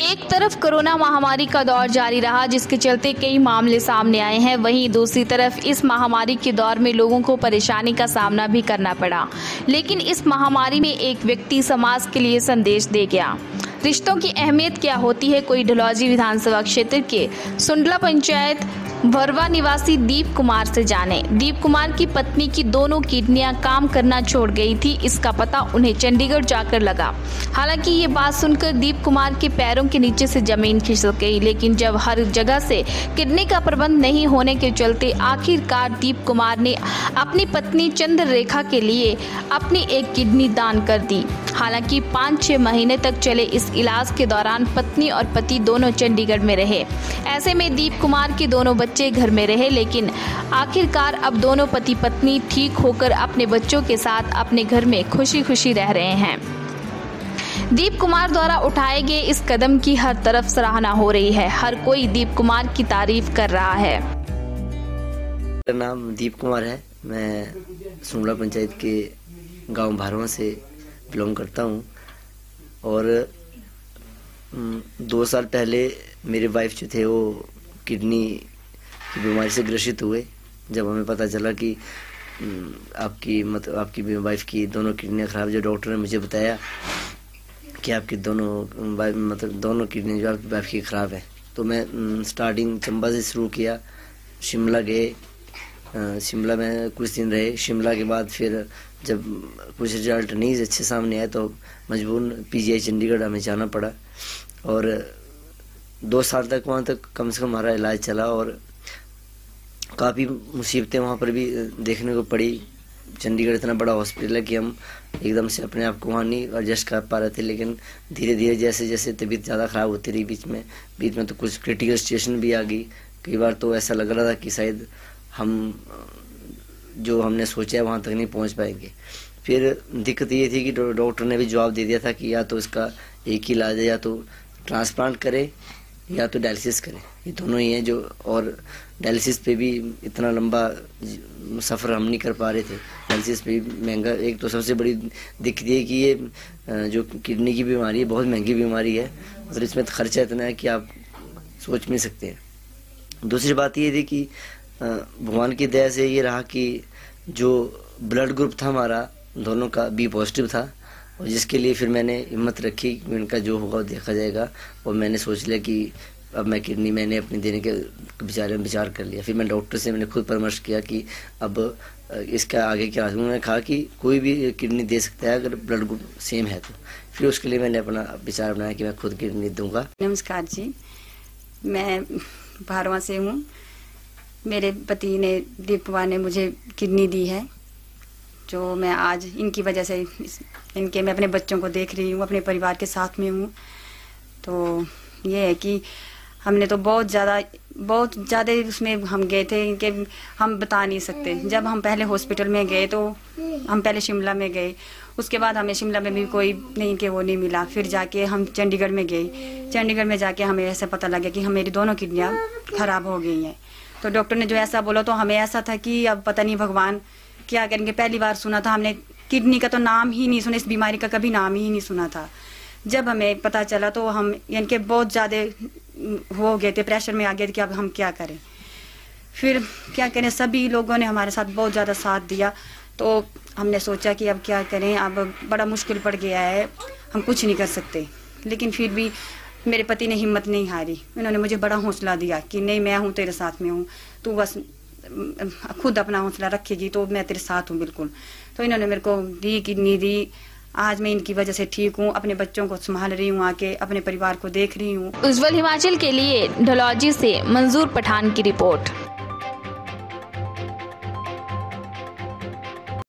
एक तरफ़ कोरोना महामारी का दौर जारी रहा, जिसके चलते कई मामले सामने आए हैं। वहीं दूसरी तरफ़ इस महामारी के दौर में लोगों को परेशानी का सामना भी करना पड़ा। लेकिन इस महामारी में एक व्यक्ति समाज के लिए संदेश दे गया। रिश्तों की अहमियत क्या होती है, कोई ढलौजी विधानसभा क्षेत्र के सुंडला पंचायत भरवा निवासी दीप कुमार से जाने। दीप कुमार की पत्नी की दोनों किडनियाँ काम करना छोड़ गई थी, इसका पता उन्हें चंडीगढ़ जाकर लगा। हालाँकि ये बात सुनकर दीप कुमार के पैरों के नीचे से ज़मीन खिसक गई, लेकिन जब हर जगह से किडनी का प्रबंध नहीं होने के चलते आखिरकार दीप कुमार ने अपनी पत्नी चंद्र रेखा के लिए अपनी एक किडनी दान कर दी। हालाँकि पाँच छः महीने तक चले इस इलाज के दौरान पत्नी और पति दोनों चंडीगढ़ में रहे। ऐसे में दीप कुमार के दोनों बच्चे घर में रहे, लेकिन आखिरकार अब दोनों पति पत्नी ठीक होकर अपने बच्चों के साथ अपने घर में खुशी खुशी रह रहे हैं। दीप कुमार द्वारा उठाए गए इस कदम की हर तरफ़ सराहना हो रही है। हर कोई दीप कुमार की तारीफ़ कर रहा है। मेरा नाम दीप कुमार है। मैं सुमला पंचायत के गाँव भारवा से बिलोंग करता हूँ। और दो साल पहले मेरे वाइफ जो थे, वो किडनी बीमारी से ग्रसित हुए। जब हमें पता चला कि हम्म, आपकी मतलब आपकी वाइफ की दोनों किडनियाँ खराब जो डॉक्टर ने मुझे बताया कि आपकी दोनों मतलब दोनों किडनी जो आपकी वाइफ की खराब है। तो मैं हम्म, स्टार्टिंग चंबा से शुरू किया। शिमला गए शिमला में कुछ दिन रहे। शिमला के बाद फिर जब कुछ रिज़ल्ट नहीं अच्छे सामने आए तो मजबूर पीजीआई चंडीगढ़ हमें जाना पड़ा। और दो साल तक वहाँ तक कम से कम हमारा इलाज चला और काफ़ी मुसीबतें वहाँ पर भी देखने को पड़ी। चंडीगढ़ इतना बड़ा हॉस्पिटल है कि हम एकदम से अपने आप को वहाँ नहीं एडजस्ट कर पा रहे थे, लेकिन धीरे धीरे जैसे जैसे तबीयत ज़्यादा ख़राब होती रही बीच में बीच में तो कुछ क्रिटिकल सिचुएशन भी आ गई। कई बार तो ऐसा लग रहा था कि शायद हम जो हमने सोचा है वहाँ तक नहीं पहुँच पाएँगे। फिर दिक्कत ये थी कि डॉक्टर ने भी जवाब दे दिया था कि या तो इसका एक ही इलाज है, या तो ट्रांसप्लांट करे या तो डायलिसिस करें। ये दोनों ही हैं जो, और डायलिसिस पे भी इतना लंबा सफ़र हम नहीं कर पा रहे थे। डायलिसिस पे भी महँगा, एक तो सबसे बड़ी दिक्कत ये कि ये जो किडनी की बीमारी है, बहुत महँगी बीमारी है, और इसमें तो खर्चा इतना है कि आप सोच नहीं सकते। हैं दूसरी बात ये थी कि भगवान की दया से ये रहा कि जो ब्लड ग्रुप था हमारा, दोनों का बी पॉजिटिव था। और जिसके लिए फिर मैंने हिम्मत रखी कि इनका जो होगा देखा जाएगा। और मैंने सोच लिया कि अब मैं किडनी मैंने अपनी देने के विचार में विचार कर लिया। फिर मैं डॉक्टर से मैंने खुद परामर्श किया कि अब इसका आगे क्या उन्होंने कहा कि कोई भी किडनी दे सकता है अगर ब्लड ग्रुप सेम है तो। फिर उसके लिए मैंने अपना विचार बनाया कि मैं खुद किडनी दूँगा। नमस्कार जी। मैं भारवा से हूँ। मेरे पति ने दीप कुमार ने मुझे किडनी दी है। जो मैं आज इनकी वजह से इनके मैं अपने बच्चों को देख रही हूँ, अपने परिवार के साथ में हूँ। तो ये है कि हमने तो बहुत ज़्यादा बहुत ज़्यादा उसमें हम गए थे इनके हम बता नहीं सकते। जब हम पहले हॉस्पिटल में गए तो हम पहले शिमला में गए। उसके बाद हमें शिमला में भी कोई नहीं के वो नहीं मिला। फिर जाके हम चंडीगढ़ में गए। चंडीगढ़ में जाके हमें ऐसा पता लगा कि हम मेरी दोनों किडनियाँ खराब हो गई हैं। तो डॉक्टर ने जो ऐसा बोला तो हमें ऐसा था कि अब पता नहीं भगवान क्या करेंगे पहली बार सुना था। हमने किडनी का तो नाम ही नहीं सुना, इस बीमारी का कभी नाम ही नहीं सुना था। जब हमें पता चला तो हम यानी कि बहुत ज़्यादा हो गए थे, प्रेशर में आ गए थे कि अब हम क्या करें। फिर क्या करें, सभी लोगों ने हमारे साथ बहुत ज़्यादा साथ दिया। तो हमने सोचा कि अब क्या करें, अब बड़ा मुश्किल पड़ गया है, हम कुछ नहीं कर सकते। लेकिन फिर भी मेरे पति ने हिम्मत नहीं हारी। उन्होंने मुझे बड़ा हौसला दिया कि नहीं, मैं हूँ, तेरे साथ में हूँ। तू बस खुद अपना हौसला रखेगी तो मैं तेरे साथ हूँ बिल्कुल। तो इन्होंने मेरे को दी किडनी दी। आज मैं इनकी वजह से ठीक हूँ, अपने बच्चों को संभाल रही हूँ आके, अपने परिवार को देख रही हूँ। उज्जवल हिमाचल के लिए ढलौजी से मंजूर पठान की रिपोर्ट।